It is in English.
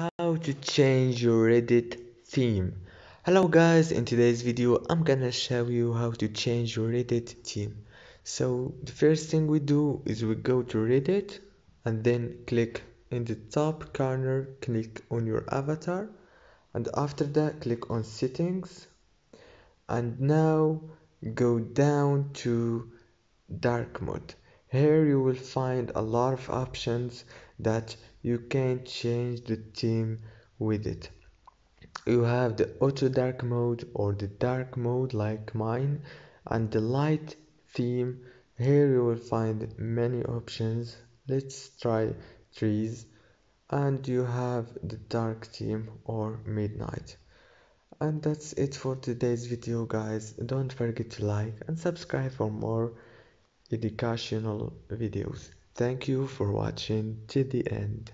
how to change your reddit theme. Hello guys in today's video i'm gonna show you how to change your reddit theme. So the first thing we do is we go to reddit and then click in the top corner click on your avatar and after that click on settings. And now go down to dark mode. Here you will find a lot of options that you can't change the theme with it. You have the auto dark mode or the dark mode like mine and the light theme. Here you will find many options. Let's try trees. And you have the dark theme or midnight. And that's it for today's video guys. Don't forget to like and subscribe for more educational videos thank you for watching. To the end